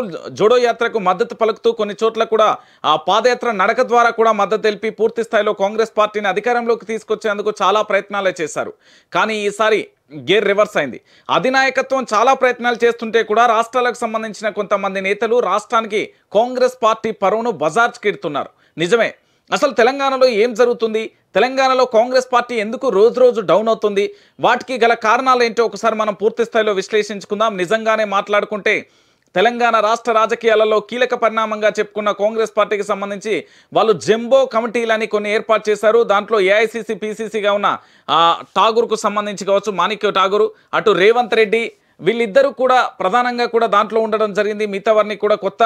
Raffle Jodo యాత్రకు మద్దతు పలుకుతూ కొన్ని చోట్ల కూడా ఆ పాదయాత్ర నడక ద్వారా కూడా మద్దతు తెలిపి పూర్తి స్థాయిలో కాంగ్రెస్ పార్టీని అధికారంలోకి తీసుకొచ్చేందుకు చాలా ప్రయత్నాలే చేశారు. కానీ ఈసారి గేర్ రివర్స్ అయింది. అధినాయకత్వం చాలా ప్రయత్నాలు చేస్తుంటే కూడా రాష్ట్రాలకు సంబంధించిన కొంతమంది నేతలు రాష్ట్రానికి కాంగ్రెస్ పార్టీ పరువును బజార్చుకెడుతున్నారు నిజమే. అసలు తెలంగాణలో ఏం జరుగుతుంది? తెలంగాణలో కాంగ్రెస్ పార్టీ ఎందుకు రోజు రోజు డౌన్ అవుతుంది? వాటికి గల కారణాలు ఏంటో ఒకసారి మనం పూర్తి స్థాయిలో విశ్లేషించుకుందాం. నిజంగానే మాట్లాడుకుంటే తెలంగాణ రాష్ట్ర రాజకీయాలలో కీలక పరిణామంగా చెప్పుకున్న కాంగ్రెస్ పార్టీకి సంబంధించి వాళ్ళు జంబో కమిటీలని కొన్ని ఏర్పాటు చేశారు. దాంట్లో ఏఐసిసి పిసిసిగా ఉన్న ఠాగూర్కు సంబంధించి కావచ్చు మాణిక్య ఠాగూర్ అటు రేవంత్ రెడ్డి వీళ్ళిద్దరూ కూడా ప్రధానంగా కూడా దాంట్లో ఉండడం జరిగింది. మిగతా వారిని కూడా కొత్త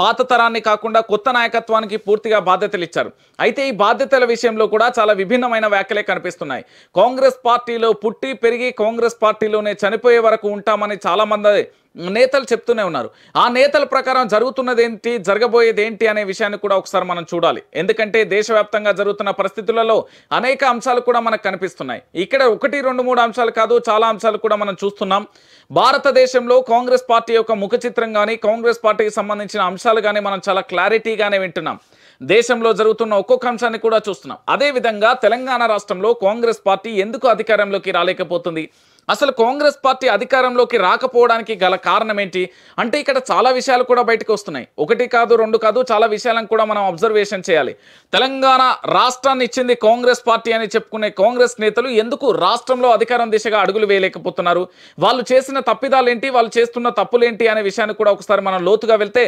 పాత తరాన్ని కాకుండా కొత్త నాయకత్వానికి పూర్తిగా బాధ్యతలు ఇచ్చారు. అయితే ఈ బాధ్యతల విషయంలో కూడా చాలా విభిన్నమైన వ్యాఖ్యలే కనిపిస్తున్నాయి. కాంగ్రెస్ పార్టీలో పుట్టి పెరిగి కాంగ్రెస్ పార్టీలోనే చనిపోయే వరకు ఉంటామని చాలామంది నేతలు చెప్తూనే ఉన్నారు. ఆ నేతల ప్రకారం జరుగుతున్నది ఏంటి జరగబోయేది ఏంటి అనే విషయాన్ని కూడా ఒకసారి మనం చూడాలి. ఎందుకంటే దేశవ్యాప్తంగా జరుగుతున్న పరిస్థితులలో అనేక అంశాలు కూడా మనకు కనిపిస్తున్నాయి. ఇక్కడ ఒకటి రెండు మూడు అంశాలు కాదు చాలా అంశాలు కూడా మనం చూస్తున్నాం. భారతదేశంలో కాంగ్రెస్ పార్టీ యొక్క ముఖ చిత్రం కానీ కాంగ్రెస్ పార్టీకి సంబంధించిన అంశాలు కానీ మనం చాలా క్లారిటీగానే వింటున్నాం. దేశంలో జరుగుతున్న ఒక్కొక్క అంశాన్ని కూడా చూస్తున్నాం. అదేవిధంగా తెలంగాణ రాష్ట్రంలో కాంగ్రెస్ పార్టీ ఎందుకు అధికారంలోకి రాలేకపోతుంది? అసలు కాంగ్రెస్ పార్టీ అధికారంలోకి రాకపోవడానికి గల కారణం ఏంటి అంటే ఇక్కడ చాలా విషయాలు కూడా బయటకు వస్తున్నాయి. ఒకటి కాదు రెండు కాదు చాలా విషయాలను కూడా మనం అబ్జర్వేషన్ చేయాలి. తెలంగాణ రాష్ట్రాన్ని ఇచ్చింది కాంగ్రెస్ పార్టీ అని చెప్పుకునే కాంగ్రెస్ నేతలు ఎందుకు రాష్ట్రంలో అధికారం దిశగా అడుగులు వేయలేకపోతున్నారు? వాళ్ళు చేసిన తప్పిదాలు ఏంటి వాళ్ళు చేస్తున్న తప్పులేంటి? అనే విషయాన్ని కూడా ఒకసారి మనం లోతుగా వెళ్తే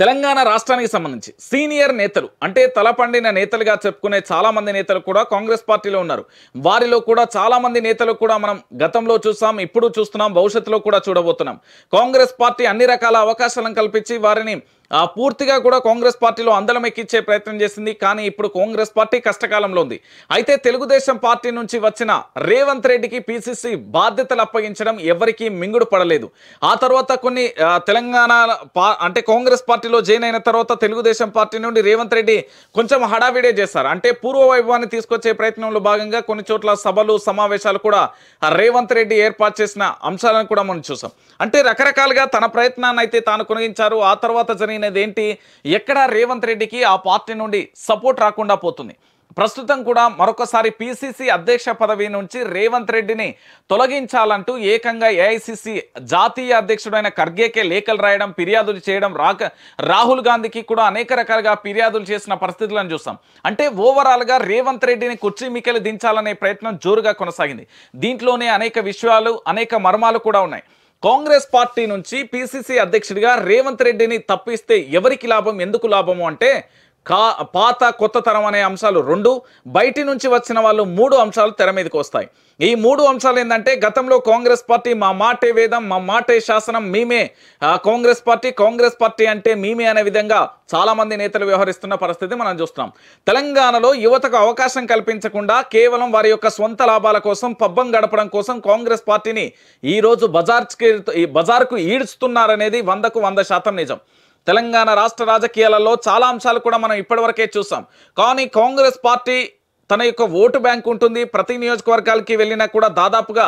తెలంగాణ రాష్ట్రానికి సంబంధించి సీనియర్ నేతలు అంటే తలపండిన నేతలుగా చెప్పుకునే చాలామంది నేతలు కూడా కాంగ్రెస్ పార్టీలో ఉన్నారు. వారిలో కూడా చాలామంది నేతలు కూడా మనం గతంలో చూసాం ఇప్పుడు చూస్తున్నాం భవిష్యత్తులో కూడా చూడబోతున్నాం. కాంగ్రెస్ పార్టీ అన్ని రకాల అవకాశాలను కల్పించి వారిని పూర్తిగా కూడా కాంగ్రెస్ పార్టీలో అందలం ఎక్కించే ప్రయత్నం చేసింది కానీ ఇప్పుడు కాంగ్రెస్ పార్టీ కష్టకాలంలో ఉంది. అయితే తెలుగుదేశం పార్టీ నుంచి వచ్చిన రేవంత్ రెడ్డికి పిసిసి బాధ్యతలు అప్పగించడం ఎవరికీ మింగుడు పడలేదు. ఆ తర్వాత కొన్ని తెలంగాణ అంటే కాంగ్రెస్ పార్టీలో జాయిన్ అయిన తర్వాత తెలుగుదేశం పార్టీ నుండి రేవంత్ రెడ్డి కొంచెం హడావిడే చేశారు. అంటే పూర్వ వైభవాన్ని తీసుకొచ్చే ప్రయత్నంలో భాగంగా కొన్ని చోట్ల సభలు సమావేశాలు కూడా రేవంత్ రెడ్డి ఏర్పాటు చేసిన అంశాలను కూడా మనం చూసాం. అంటే రకరకాలుగా తన ప్రయత్నాన్ని అయితే తాను కొనగించారు ఆ తర్వాత జరిగిన జరిగినది ఏంటి ఎక్కడ రేవంత్ రెడ్డికి ఆ పార్టీ నుండి సపోర్ట్ రాకుండా పోతుంది. ప్రస్తుతం కూడా మరొకసారి పిసిసి అధ్యక్ష పదవి నుంచి రేవంత్ రెడ్డిని తొలగించాలంటూ ఏకంగా ఏఐసిసి జాతీయ అధ్యక్షుడైన ఖర్గేకే లేఖలు రాయడం ఫిర్యాదులు చేయడం రాక రాహుల్ గాంధీకి కూడా అనేక రకాలుగా ఫిర్యాదులు చేసిన పరిస్థితులను చూస్తాం. అంటే ఓవరాల్గా రేవంత్ రెడ్డిని కుర్చీ మికెలు దించాలనే ప్రయత్నం జోరుగా కొనసాగింది. దీంట్లోనే అనేక విషయాలు అనేక మర్మాలు కూడా ఉన్నాయి. కాంగ్రెస్ పార్టీ నుంచి పిసిసి అధ్యక్షుడిగా రేవంత్ రెడ్డిని తప్పిస్తే ఎవరికి లాభం ఎందుకు లాభము అంటే కా పాత కొత్త తరం అనే అంశాలు రెండు బయటి నుంచి వచ్చిన వాళ్ళు మూడు అంశాలు తెర మీదకి వస్తాయి. ఈ మూడు అంశాలు ఏంటంటే గతంలో కాంగ్రెస్ పార్టీ మా మాటే వేదం మా మాటే శాసనం మేమే. కాంగ్రెస్ పార్టీ కాంగ్రెస్ పార్టీ అంటే మేమే అనే విధంగా చాలామంది నేతలు వ్యవహరిస్తున్న పరిస్థితి మనం చూస్తున్నాం. తెలంగాణలో యువతకు అవకాశం కల్పించకుండా కేవలం వారి యొక్క సొంత లాభాల కోసం పబ్బం గడపడం కోసం కాంగ్రెస్ పార్టీని ఈరోజు బజార్కి ఈ బజార్కు ఈడ్చుతున్నారనేది వందకు వంద శాతం నిజం. తెలంగాణ రాష్ట్ర రాజకీయాలలో చాలా అంశాలు కూడా మనం ఇప్పటివరకే చూసాం. కానీ కాంగ్రెస్ పార్టీ తన యొక్క ఓటు బ్యాంక్ ఉంటుంది. ప్రతి నియోజకవర్గాలకి వెళ్ళినా కూడా దాదాపుగా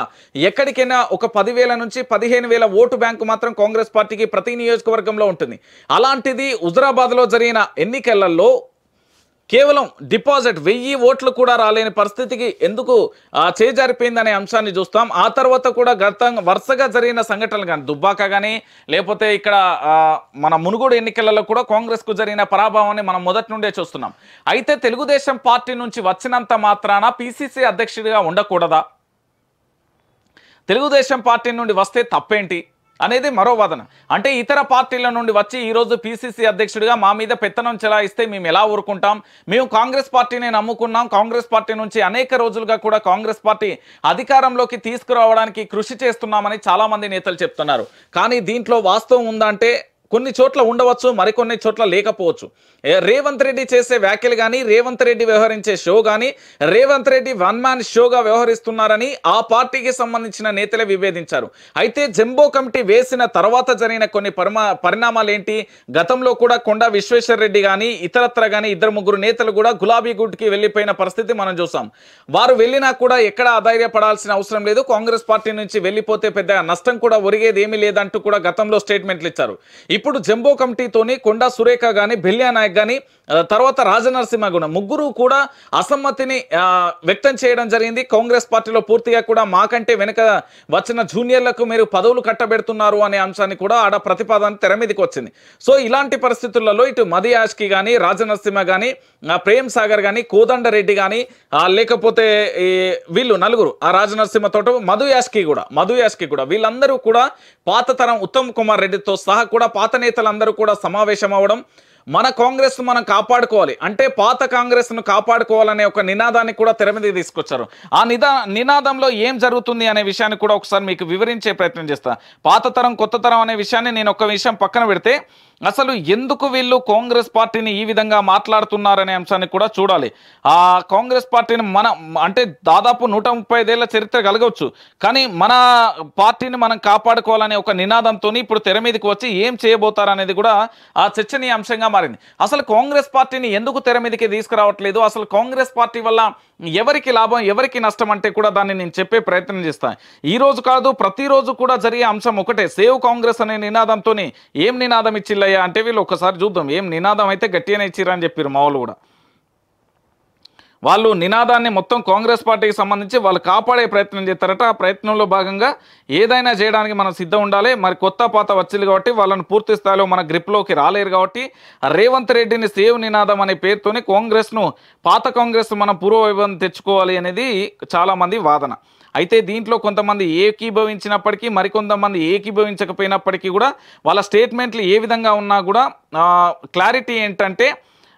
ఎక్కడికైనా ఒక పదివేల నుంచి పదిహేను వేల ఓటు బ్యాంకు మాత్రం కాంగ్రెస్ పార్టీకి ప్రతి నియోజకవర్గంలో ఉంటుంది. అలాంటిది హుజరాబాద్లో జరిగిన ఎన్నికలలో కేవలం డిపాజిట్ వెయ్యి ఓట్లు కూడా రాలేని పరిస్థితికి ఎందుకు చేజారిపోయిందనే అంశాన్ని చూస్తాం. ఆ తర్వాత కూడా గత వరుసగా జరిగిన సంఘటనలు కానీ దుబ్బాక కానీ లేకపోతే ఇక్కడ మన మునుగోడు ఎన్నికలలో కూడా కాంగ్రెస్కు జరిగిన పరాభవాన్ని మనం మొదటి నుండే చూస్తున్నాం. అయితే తెలుగుదేశం పార్టీ నుంచి వచ్చినంత మాత్రాన పిసిసి అధ్యక్షుడిగా ఉండకూడదా? తెలుగుదేశం పార్టీ నుండి వస్తే తప్పేంటి? అనేది మరో వాదన. అంటే ఇతర పార్టీల నుండి వచ్చి ఈరోజు పిసిసి అధ్యక్షుడిగా మా మీద పెత్తనం చెలాయిస్తే మేము ఎలా ఊరుకుంటాం? మేము కాంగ్రెస్ పార్టీని నమ్ముకున్నాం. కాంగ్రెస్ పార్టీ నుంచి అనేక రోజులుగా కూడా కాంగ్రెస్ పార్టీ అధికారంలోకి తీసుకురావడానికి కృషి చేస్తున్నామని చాలామంది నేతలు చెప్తున్నారు. కానీ దీంట్లో వాస్తవం ఉందంటే కొన్ని చోట్ల ఉండవచ్చు మరికొన్ని చోట్ల లేకపోవచ్చు. రేవంత్ రెడ్డి చేసే వ్యాఖ్యలు కానీ రేవంత్ రెడ్డి వ్యవహరించే షో కానీ రేవంత్ రెడ్డి వన్ మ్యాన్ షోగా వ్యవహరిస్తున్నారని ఆ పార్టీకి సంబంధించిన నేతలే విభేదించారు. అయితే జంబో కమిటీ వేసిన తర్వాత జరిగిన కొన్ని పరిమా పరిణామాలు ఏంటి గతంలో కూడా కొండ విశ్వేశ్వర రెడ్డి కానీ ఇతరత్ర కానీ ఇద్దరు ముగ్గురు నేతలు కూడా గులాబీ గుడ్కి వెళ్ళిపోయిన పరిస్థితి మనం చూసాం. వారు వెళ్ళినా కూడా ఎక్కడ అధైర్యపడాల్సిన అవసరం లేదు. కాంగ్రెస్ పార్టీ నుంచి వెళ్ళిపోతే పెద్ద నష్టం కూడా ఒరిగేది ఏమీ లేదంటూ కూడా గతంలో స్టేట్మెంట్లు ఇచ్చారు. ఇప్పుడు జంబో కమిటీతోని కొండా సురేఖ కానీ బెల్యా నాయక్ కానీ తర్వాత రాజనరసింహ కూడా ముగ్గురు కూడా అసమ్మతిని వ్యక్తం చేయడం జరిగింది. కాంగ్రెస్ పార్టీలో పూర్తిగా కూడా మాకంటే వెనుక వచ్చిన జూనియర్లకు మీరు పదవులు కట్టబెడుతున్నారు అనే అంశాన్ని కూడా ఆడ ప్రతిపాదన తెర మీదకి వచ్చింది. సో ఇలాంటి పరిస్థితులలో ఇటు మదియాష్కి కానీ రాజనరసింహ కానీ ప్రేమ్ సాగర్ కానీ కోదండరెడ్డి కానీ లేకపోతే వీళ్ళు నలుగురు ఆ రాజనరసింహతో మధు యాష్కి కూడా మధు యాష్కి కూడా వీళ్ళందరూ కూడా పాత తరం ఉత్తమ్ కుమార్ రెడ్డితో సహా కూడా పాత పాత నేతలందరూ కూడా సమావేశం అవ్వడం మన కాంగ్రెస్ను మనం కాపాడుకోవాలి. అంటే పాత కాంగ్రెస్ను కాపాడుకోవాలనే ఒక నినాదాన్ని కూడా తెర తీసుకొచ్చారు. ఆ నిదా నినాదంలో ఏం జరుగుతుంది అనే విషయాన్ని కూడా ఒకసారి మీకు వివరించే ప్రయత్నం చేస్తా. పాత తరం కొత్త తరం అనే విషయాన్ని నేను ఒక విషయం పక్కన పెడితే అసలు ఎందుకు వీళ్ళు కాంగ్రెస్ పార్టీని ఈ విధంగా మాట్లాడుతున్నారనే అంశాన్ని కూడా చూడాలి. ఆ కాంగ్రెస్ పార్టీని మన అంటే దాదాపు నూట ముప్పై ఐదేళ్ళ చరిత్ర కలగవచ్చు. కానీ మన పార్టీని మనం కాపాడుకోవాలనే ఒక నినాదంతో ఇప్పుడు తెర మీదకి వచ్చి ఏం చేయబోతారనేది కూడా ఆ చర్చనీయ అంశంగా మారింది. అసలు కాంగ్రెస్ పార్టీని ఎందుకు తెర మీదకి తీసుకురావట్లేదు? అసలు కాంగ్రెస్ పార్టీ వల్ల ఎవరికి లాభం ఎవరికి నష్టం అంటే కూడా దాన్ని నేను చెప్పే ప్రయత్నం చేస్తాను ఈ రోజు కాదు ప్రతిరోజు కూడా జరిగే అంశం ఒకటే. సేవ్ కాంగ్రెస్ అనే నినాదంతో ఏం నినాదం ఇచ్చిల్లయ్యా అంటే వీళ్ళు ఒకసారి చూద్దాం. ఏం నినాదం అయితే గట్టిగానే ఇచ్చిరని చెప్పారు మా కూడా. వాళ్ళు నినాదాన్ని మొత్తం కాంగ్రెస్ పార్టీకి సంబంధించి వాళ్ళు కాపాడే ప్రయత్నం చేస్తారట. ఆ ప్రయత్నంలో భాగంగా ఏదైనా చేయడానికి మనం సిద్ధం ఉండాలి. మరి కొత్త పాత వచ్చింది కాబట్టి వాళ్ళని పూర్తి స్థాయిలో మన గ్రిప్లోకి రాలేరు కాబట్టి రేవంత్ రెడ్డిని సేవ్ నినాదం అనే పేరుతోని కాంగ్రెస్ను పాత కాంగ్రెస్ మనం పూర్వవైభవం తెచ్చుకోవాలి అనేది చాలామంది వాదన. అయితే దీంట్లో కొంతమంది ఏకీభవించినప్పటికీ మరికొంతమంది ఏకీభవించకపోయినప్పటికీ కూడా వాళ్ళ స్టేట్మెంట్లు ఏ విధంగా ఉన్నా కూడా క్లారిటీ ఏంటంటే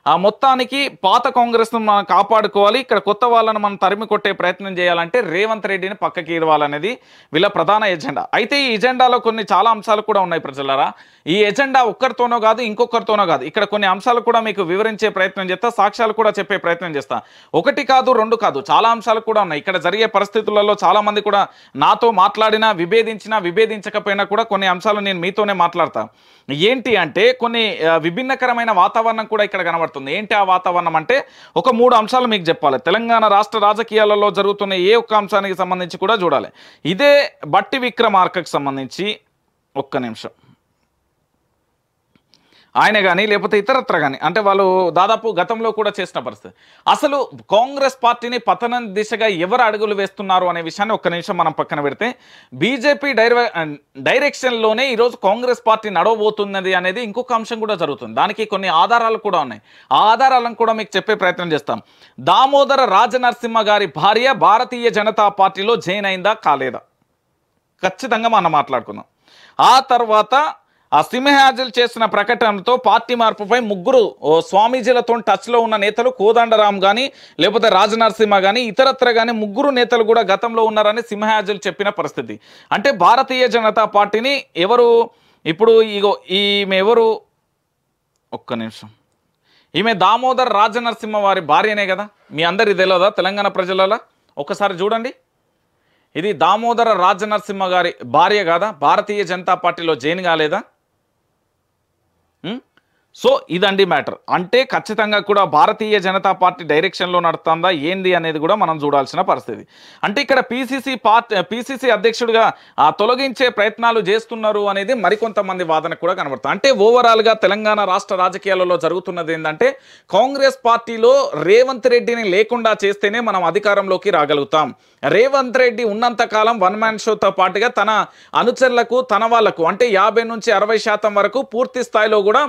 ఆ మొత్తానికి పాత కాంగ్రెస్ను మనం కాపాడుకోవాలి. ఇక్కడ కొత్త వాళ్ళను మనం తరిమి కొట్టే ప్రయత్నం చేయాలంటే రేవంత్ రెడ్డిని పక్కకి ఇవ్వాలనేది వీళ్ళ ప్రధాన ఎజెండా. అయితే ఈ ఎజెండాలో కొన్ని చాలా అంశాలు కూడా ఉన్నాయి ప్రజలరా. ఈ ఎజెండా ఒక్కరితోనో కాదు ఇంకొకరితోనో కాదు. ఇక్కడ కొన్ని అంశాలు కూడా మీకు వివరించే ప్రయత్నం చేస్తా సాక్ష్యాలు కూడా చెప్పే ప్రయత్నం చేస్తా. ఒకటి కాదు రెండు కాదు చాలా అంశాలు కూడా ఉన్నాయి. ఇక్కడ జరిగే పరిస్థితులలో చాలా మంది కూడా నాతో మాట్లాడినా విభేదించినా విభేదించకపోయినా కూడా కొన్ని అంశాలు నేను మీతోనే మాట్లాడతా. ఏంటి అంటే కొన్ని విభిన్నకరమైన వాతావరణం కూడా ఇక్కడ కనబడుతుంది. ఏంటి ఆ వాతావరణం అంటే ఒక మూడు అంశాలు మీకు చెప్పాలి. తెలంగాణ రాష్ట్ర రాజకీయాలలో జరుగుతున్న ఏ ఒక్క అంశానికి సంబంధించి కూడా చూడాలి. ఇదే బట్టి విక్రమార్కకు సంబంధించి ఒక్క నిమిషం. ఆయన కానీ లేకపోతే ఇతరత్ర కానీ అంటే వాళ్ళు దాదాపు గతంలో కూడా చేసిన పరిస్థితి. అసలు కాంగ్రెస్ పార్టీని పతనం దిశగా ఎవరు అడుగులు వేస్తున్నారు అనే విషయాన్ని ఒక్క నిమిషం మనం పక్కన పెడితే బీజేపీ డైర డైరెక్షన్లోనే ఈరోజు కాంగ్రెస్ పార్టీ నడవబోతున్నది అనేది ఇంకొక అంశం కూడా జరుగుతుంది. దానికి కొన్ని ఆధారాలు కూడా ఉన్నాయి. ఆ ఆధారాలను కూడా మీకు చెప్పే ప్రయత్నం చేస్తాం. దామోదర రాజనరసింహ గారి భార్య భారతీయ జనతా పార్టీలో జైన్ అయిందా కాలేదా? ఖచ్చితంగా మనం మాట్లాడుకుందాం. ఆ తర్వాత ఆ సింహాజల్ చేసిన ప్రకటనతో పార్టీ మార్పుపై ముగ్గురు ఓ స్వామీజీలతో టచ్లో ఉన్న నేతలు కోదండరాం కానీ లేకపోతే రాజనరసింహ కానీ ఇతరత్ర కానీ ముగ్గురు నేతలు కూడా గతంలో ఉన్నారని సింహాజల్ చెప్పిన పరిస్థితి. అంటే భారతీయ జనతా పార్టీని ఎవరు ఇప్పుడు ఇగో ఈమె ఎవరు? ఒక్క నిమిషం. ఈమె దామోదర్ రాజనరసింహ వారి భార్యనే కదా? మీ అందరి తెలియదా తెలంగాణ ప్రజలలో ఒకసారి చూడండి. ఇది దామోదర రాజనరసింహ గారి భార్య కాదా? భారతీయ జనతా పార్టీలో జైన్ కాలేదా? Hm. సో ఇదండి మ్యాటర్. అంటే ఖచ్చితంగా కూడా భారతీయ జనతా పార్టీ డైరెక్షన్లో నడుస్తుందా ఏంది అనేది కూడా మనం చూడాల్సిన పరిస్థితి. అంటే ఇక్కడ పీసీసీ పార్టీ పీసీసీ అధ్యక్షుడిగా తొలగించే ప్రయత్నాలు చేస్తున్నారు అనేది మరికొంతమంది వాదన కూడా కనబడుతుంది అంటే ఓవరాల్గా తెలంగాణ రాష్ట్ర రాజకీయాలలో జరుగుతున్నది ఏంటంటే కాంగ్రెస్ పార్టీలో రేవంత్ రెడ్డిని లేకుండా చేస్తేనే మనం అధికారంలోకి రాగలుగుతాం. రేవంత్ రెడ్డి ఉన్నంత కాలం వన్ మ్యాన్ షోతో పాటుగా తన అనుచరులకు తన వాళ్ళకు అంటే యాభై నుంచి అరవై శాతం వరకు పూర్తి స్థాయిలో కూడా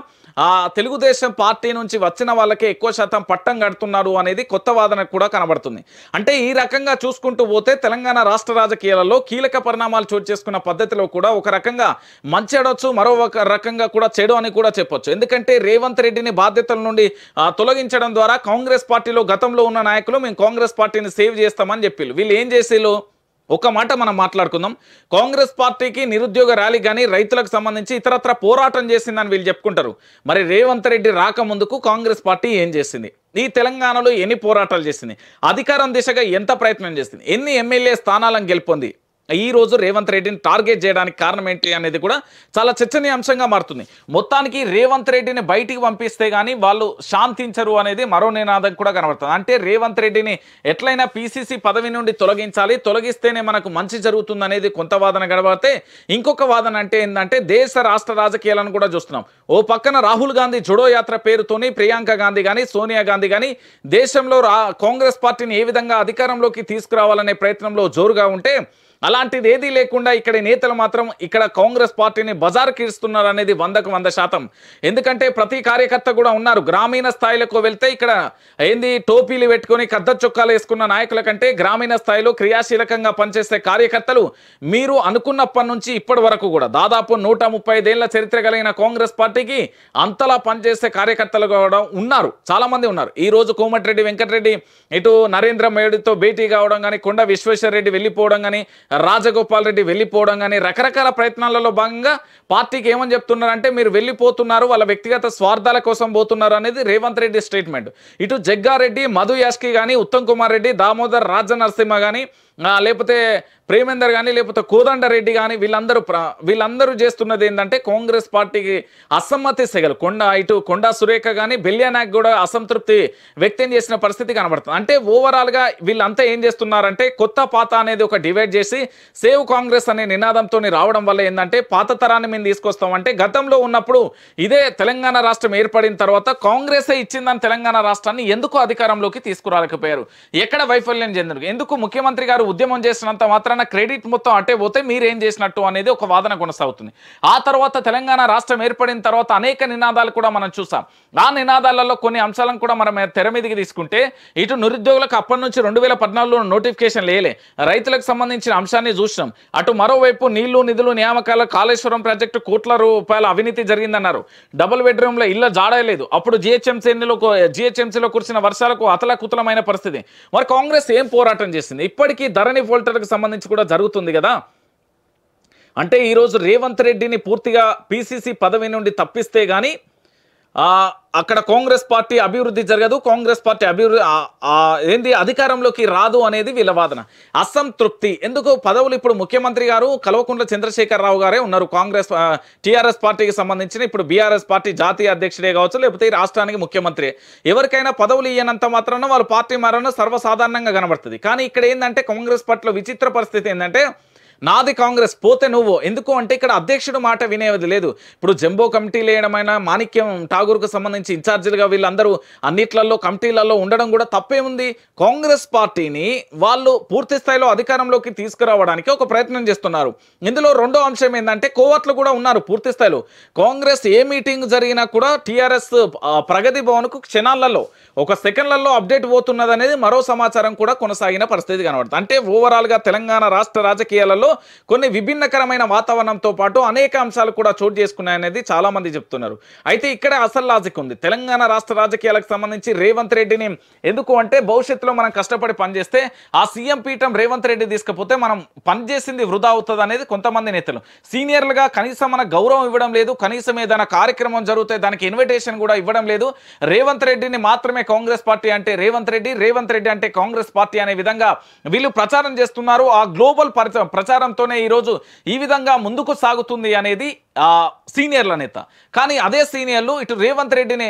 తెలుగుదేశం పార్టీ నుంచి వచ్చిన వాళ్ళకే ఎక్కువ శాతం పట్టం కడుతున్నారు అనేది కొత్త వాదన కూడా కనబడుతుంది. అంటే ఈ రకంగా చూసుకుంటూ పోతే తెలంగాణ రాష్ట్ర రాజకీయాలలో కీలక పరిణామాలు చోటు చేసుకున్న పద్ధతిలో కూడా ఒక రకంగా మంచి అనొచ్చు మరో ఒక రకంగా కూడా చెడు అని కూడా చెప్పొచ్చు. ఎందుకంటే రేవంత్ రెడ్డిని బాధ్యతల నుండి తొలగించడం ద్వారా కాంగ్రెస్ పార్టీలో గతంలో ఉన్న నాయకులు మేము కాంగ్రెస్ పార్టీని సేవ్ చేస్తామని చెప్పిళ్ళు. వీళ్ళు ఏం చేసేళ్ళు? ఒక మాట మనం మాట్లాడుకుందాం. కాంగ్రెస్ పార్టీకి నిరుద్యోగ ర్యాలీ కానీ రైతులకు సంబంధించి ఇతరత్ర పోరాటం చేసిందని వీళ్ళు చెప్పుకుంటారు. మరి రేవంత్ రెడ్డి రాకముందుకు కాంగ్రెస్ పార్టీ ఏం చేసింది? ఈ తెలంగాణలో ఎన్ని పోరాటాలు చేసింది? అధికారం దిశగా ఎంత ప్రయత్నం చేసింది? ఎన్ని ఎమ్మెల్యే స్థానాలను గెలుపొంది? ఈ రోజు రేవంత్ రెడ్డిని టార్గెట్ చేయడానికి కారణం ఏంటి అనేది కూడా చాలా చర్చనీయాంశంగా మారుతుంది. మొత్తానికి రేవంత్ రెడ్డిని బయటికి పంపిస్తే కానీ వాళ్ళు శాంతించరు అనేది మరో నినాదం కూడా కనబడుతుంది. అంటే రేవంత్ రెడ్డిని ఎట్లయినా పీసీసీ పదవి నుండి తొలగించాలి. తొలగిస్తేనే మనకు మంచి జరుగుతుంది అనేది కొంత వాదన గడబడితే ఇంకొక వాదన అంటే ఏంటంటే దేశ రాష్ట్ర రాజకీయాలను కూడా చూస్తున్నాం. ఓ పక్కన రాహుల్ గాంధీ జుడో యాత్ర పేరుతోని ప్రియాంక గాంధీ కానీ సోనియా గాంధీ కానీ దేశంలో రా కాంగ్రెస్ పార్టీని ఏ విధంగా అధికారంలోకి తీసుకురావాలనే ప్రయత్నంలో జోరుగా ఉంటే అలాంటిది ఏదీ లేకుండా ఇక్కడ నేతలు మాత్రం ఇక్కడ కాంగ్రెస్ పార్టీని బజార్కి ఇస్తున్నారు అనేది వందకు వంద శాతం. ఎందుకంటే ప్రతి కార్యకర్త కూడా ఉన్నారు. గ్రామీణ స్థాయిలకు వెళ్తే ఇక్కడ ఏంది టోపీలు పెట్టుకొని కద్ద చొక్కాలు వేసుకున్న నాయకుల కంటే గ్రామీణ స్థాయిలో క్రియాశీలకంగా పనిచేసే కార్యకర్తలు మీరు అనుకున్నప్పటి నుంచి ఇప్పటి వరకు కూడా దాదాపు నూట ముప్పై ఐదేళ్ళ చరిత్ర కలిగిన కాంగ్రెస్ పార్టీకి అంతలా పనిచేసే కార్యకర్తలు కూడా ఉన్నారు. చాలా మంది ఉన్నారు. ఈ రోజు కోమటిరెడ్డి వెంకటరెడ్డి ఇటు నరేంద్ర మోడీతో భేటీ కావడం కానీ కొండ విశ్వేశ్వర రెడ్డి వెళ్ళిపోవడం కానీ రాజగోపాల్ రెడ్డి వెళ్ళిపోవడం కానీ రకరకాల ప్రయత్నాలలో భాగంగా పార్టీకి ఏమని చెప్తున్నారంటే మీరు వెళ్ళిపోతున్నారు వాళ్ళ వ్యక్తిగత స్వార్థాల కోసం పోతున్నారు అనేది రేవంత్ రెడ్డి స్టేట్మెంట్. ఇటు జగ్గారెడ్డి మధు యాస్కి కానీ ఉత్తమ్ కుమార్ రెడ్డి దామోదర్ రాజ నరసింహ కానీ లేకపోతే ప్రేమేందర్ కానీ లేకపోతే కోదండరెడ్డి కానీ వీళ్ళందరూ ప్ర- వీళ్ళందరూ చేస్తున్నది ఏంటంటే కాంగ్రెస్ పార్టీకి అసమ్మతి సెగలు. కొండ ఇటు కొండా సురేఖ కానీ బెల్యానాక్ కూడా అసంతృప్తి వ్యక్తం చేసిన పరిస్థితి కనబడుతుంది. అంటే ఓవరాల్గా వీళ్ళంతా ఏం చేస్తున్నారంటే కొత్త పాత అనేది ఒక డివైడ్ చేసి సేవ్ కాంగ్రెస్ అనే నినాదంతో రావడం వల్ల ఏంటంటే పాత తరాన్ని మేము తీసుకొస్తామంటే గతంలో ఉన్నప్పుడు ఇదే తెలంగాణ రాష్ట్రం ఏర్పడిన తర్వాత కాంగ్రెసే ఇచ్చిందని తెలంగాణ రాష్ట్రాన్ని ఎందుకు అధికారంలోకి తీసుకురాలేకపోయారు? ఎక్కడ వైఫల్యం చెందరు ఎందుకు ముఖ్యమంత్రి గారు ఉద్యమం చేసినంత మాత్రాన క్రెడిట్ మొత్తం అటే పోతే మీరేం చేసినట్టు అనేది ఒక వాదన కొనసాగుతుంది. ఆ తర్వాత తెలంగాణ రాష్ట్రం ఏర్పడిన తర్వాత అనేక నినాదాలు కూడా మనం చూసాం. ఆ నినాదాలలో కొన్ని అంశాలను కూడా మనం తెర మీదకి తీసుకుంటే ఇటు నిరుద్యోగులకు అప్పటి నుంచి రెండు వేల పద్నాలుగులో నోటిఫికేషన్ లేలే. రైతులకు సంబంధించిన అంశాన్ని చూసినాం. అటు మరోవైపు నీళ్ళు నిధులు నియామకాల కాళేశ్వరం ప్రాజెక్టు కోట్ల రూపాయల అవినీతి జరిగిందన్నారు. డబుల్ బెడ్రూమ్లో ఇళ్ళ జాడలేదు అప్పుడు జిహెచ్ఎంసీలో జిహెచ్ఎంసీలో కురిసిన వర్షాలకు అతలకుతలమైన పరిస్థితి. మరి కాంగ్రెస్ ఏం పోరాటం చేసింది? ఇప్పటికీ ధరణి ఫోల్టర్కి సంబంధించి కూడా జరుగుతుంది కదా. అంటే ఈరోజు రేవంత్ రెడ్డిని పూర్తిగా పిసిసి పదవి నుండి తప్పిస్తే కానీ అక్కడ కాంగ్రెస్ పార్టీ అభివృద్ధి జరగదు కాంగ్రెస్ పార్టీ అభివృద్ధి ఏంది అధికారంలోకి రాదు అనేది వీళ్ళ వాదన. అసంతృప్తి. ఎందుకు? పదవులు ఇప్పుడు ముఖ్యమంత్రి గారు కల్వకుంట్ల చంద్రశేఖరరావు గారే ఉన్నారు. కాంగ్రెస్ టీఆర్ఎస్ పార్టీకి సంబంధించిన ఇప్పుడు బీఆర్ఎస్ పార్టీ జాతీయ అధ్యక్షుడే కావచ్చు లేకపోతే ఈ రాష్ట్రానికి ముఖ్యమంత్రి. ఎవరికైనా పదవులు ఇయ్యనంత మాత్రాన వాళ్ళ పార్టీ మారన సర్వసాధారణంగా కనబడుతుంది. కానీ ఇక్కడ ఏంటంటే కాంగ్రెస్ పార్టీలో విచిత్ర పరిస్థితి ఏంటంటే నాది కాంగ్రెస్ పోతే నువ్వు. ఎందుకు అంటే ఇక్కడ అధ్యక్షుడు మాట వినేది లేదు. ఇప్పుడు జంబో కమిటీలు వేయడమైనా మాణిక్యం ఠాగూర్కు సంబంధించి ఇన్ఛార్జీలుగా వీళ్ళందరూ అన్నిట్లలో కమిటీలలో ఉండడం కూడా తప్పేముంది? కాంగ్రెస్ పార్టీని వాళ్ళు పూర్తి స్థాయిలో అధికారంలోకి తీసుకురావడానికి ఒక ప్రయత్నం చేస్తున్నారు. ఇందులో రెండో అంశం ఏంటంటే కోవట్లు కూడా ఉన్నారు పూర్తి స్థాయిలో. కాంగ్రెస్ ఏ మీటింగ్ జరిగినా కూడా టీఆర్ఎస్ ప్రగతి భవన్కు క్షణాలలో ఒక సెకండ్లలో అప్డేట్ పోతున్నది అనేది మరో సమాచారం కూడా కొనసాగిన పరిస్థితి కనబడుతుంది. అంటే ఓవరాల్గా తెలంగాణ రాష్ట్ర రాజకీయాలలో కొన్ని విభిన్నకరమైన వాతావరణంతో పాటు అనేక అంశాలు కూడా చోటు చేసుకున్నాయనేది చాలా మంది చెప్తున్నారు. అయితే ఇక్కడే అసలు లాజిక్ ఉంది. తెలంగాణ రాష్ట్ర రాజకీయాలకు సంబంధించి రేవంత్ రెడ్డిని ఎందుకు అంటే భవిష్యత్తులో మనం కష్టపడి పనిచేస్తే ఆ సీఎం పీఠం రేవంత్ రెడ్డి తీసుకపోతే మనం పనిచేసింది వృధా అవుతుంది అనేది కొంతమంది నేతలు. సీనియర్లుగా కనీసం మన గౌరవం ఇవ్వడం లేదు. కనీసం ఏదైనా కార్యక్రమం జరిగితే దానికి ఇన్విటేషన్ కూడా ఇవ్వడం లేదు. రేవంత్ రెడ్డిని మాత్రమే కాంగ్రెస్ పార్టీ అంటే రేవంత్ రెడ్డి రేవంత్ రెడ్డి అంటే కాంగ్రెస్ పార్టీ అనే విధంగా వీళ్ళు ప్రచారం చేస్తున్నారు. ఆ గ్లోబల్ ప్రచారం ప్రచారంతోనే ఈరోజు ఈ విధంగా ముందుకు సాగుతుంది అనేది ఆ సీనియర్ల నేత. కానీ అదే సీనియర్లు ఇటు రేవంత్ రెడ్డిని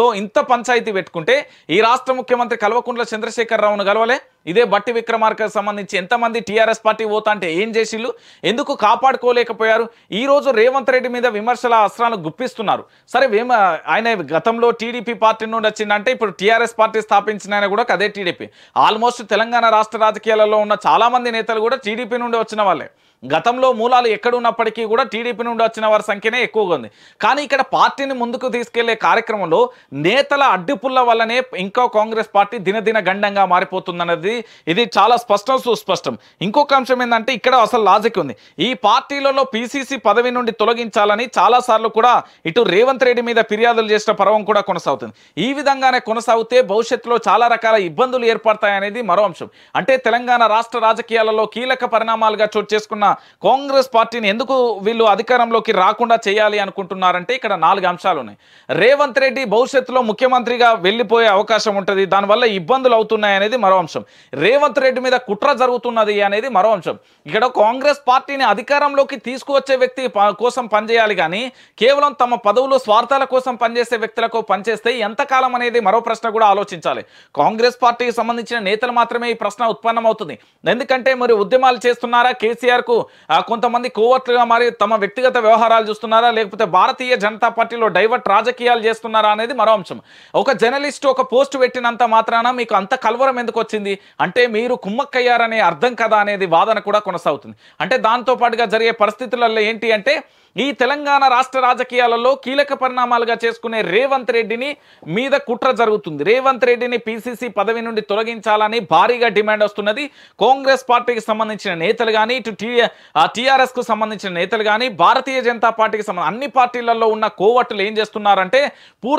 తో ఇంత పంచాయతీ పెట్టుకుంటే ఈ రాష్ట్ర ముఖ్యమంత్రి కల్వకుంట్ల చంద్రశేఖరరావును కలవలే? ఇదే బట్టి విక్రమార్కకు సంబంధించి ఎంతమంది టీఆర్ఎస్ పార్టీ పోతా అంటే ఏం చేసిళ్ళు? ఎందుకు కాపాడుకోలేకపోయారు? ఈరోజు రేవంత్ రెడ్డి మీద విమర్శల అస్త్రాలు గుప్పిస్తున్నారు. సరే వేమ ఆయన గతంలో టీడీపీ పార్టీ నుండి వచ్చిందంటే ఇప్పుడు టీఆర్ఎస్ పార్టీ స్థాపించిన ఆయన కూడా అదే టీడీపీ. ఆల్మోస్ట్ తెలంగాణ రాష్ట్ర రాజకీయాలలో ఉన్న చాలామంది నేతలు కూడా టీడీపీ నుండి వచ్చిన వాళ్ళే. గతంలో మూలాలు ఎక్కడున్నప్పటికీ కూడా టీడీపీ నుండి వచ్చిన వారి సంఖ్యనే ఎక్కువగా ఉంది. కానీ ఇక్కడ పార్టీని ముందుకు తీసుకెళ్ళే కార్యక్రమంలో నేతల అడ్డుపుల్ల వల్లనే ఇంకా కాంగ్రెస్ పార్టీ దినదిన గండంగా మారిపోతుందన్నది ఇది చాలా స్పష్టం సుస్పష్టం. ఇంకొక అంశం ఏంటంటే ఇక్కడ అసలు లాజిక్ ఉంది. ఈ పార్టీలలో పీసీసీ పదవి నుండి తొలగించాలని చాలాసార్లు కూడా ఇటు రేవంత్ రెడ్డి మీద ఫిర్యాదులు చేసిన పర్వం కూడా కొనసాగుతుంది. ఈ విధంగానే కొనసాగితే భవిష్యత్తులో చాలా రకాల ఇబ్బందులు ఏర్పడతాయనేది మరో అంశం. అంటే తెలంగాణ రాష్ట్ర రాజకీయాలలో కీలక పరిణామాలుగా చోటు చేసుకున్న కాంగ్రెస్ పార్టీని ఎందుకు వీళ్ళు అధికారంలోకి రాకుండా చేయాలి అనుకుంటున్నారంటే ఇక్కడ నాలుగు అంశాలు ఉన్నాయి రేవంత్ రెడ్డి భవిష్యత్తులో ముఖ్యమంత్రిగా వెళ్ళిపోయే అవకాశం ఉంటుంది. దానివల్ల ఇబ్బందులు అవుతున్నాయి అనేది మరో అంశం. రేవంత్ రెడ్డి మీద కుట్ర జరుగుతున్నది అనేది మరో అంశం. ఇక్కడ కాంగ్రెస్ పార్టీని అధికారంలోకి తీసుకువచ్చే వ్యక్తి కోసం పనిచేయాలి కానీ కేవలం తమ పదవులు స్వార్థాల కోసం పనిచేసే వ్యక్తులకు పనిచేస్తే ఎంతకాలం అనేది మరో ప్రశ్న కూడా ఆలోచించాలి. కాంగ్రెస్ పార్టీకి సంబంధించిన నేతలు మాత్రమే ఈ ప్రశ్న ఉత్పన్నమవుతుంది. ఎందుకంటే మరి ఉద్యమాలు చేస్తున్నారా కేసీఆర్కు కొంతమంది కోవట్లుగా మరి తమ వ్యక్తిగత వ్యవహారాలు చూస్తున్నారా? లేకపోతే భారతీయ జనతా పార్టీలో డైవర్ట్ రాజకీయాలు చేస్తున్నారా అనేది మరో అంశం. ఒక జర్నలిస్ట్ ఒక పోస్ట్ పెట్టినంత మాత్రాన మీకు అంత కలవరం ఎందుకు వచ్చింది? అంటే మీరు కుమ్మక్కయ్యారనే అర్థం కదా అనేది వాదన కూడా కొనసాగుతుంది. అంటే దాంతో పాటుగా జరిగే పరిస్థితులలో ఏంటి అంటే ఈ తెలంగాణ రాష్ట్ర రాజకీయాలలో కీలక పరిణామాలుగా చేసుకునే రేవంత్ రెడ్డిని మీద కుట్ర జరుగుతుంది. రేవంత్ రెడ్డిని పిసిసి పదవి నుండి తొలగించాలని భారీగా డిమాండ్ వస్తున్నది. కాంగ్రెస్ పార్టీకి సంబంధించిన నేతలు కానీ ఇటు టీ కు సంబంధించిన నేతలు కానీ భారతీయ జనతా పార్టీకి సంబంధించిన అన్ని పార్టీలలో ఉన్న కోవట్టులు ఏం చేస్తున్నారంటే పూర్తి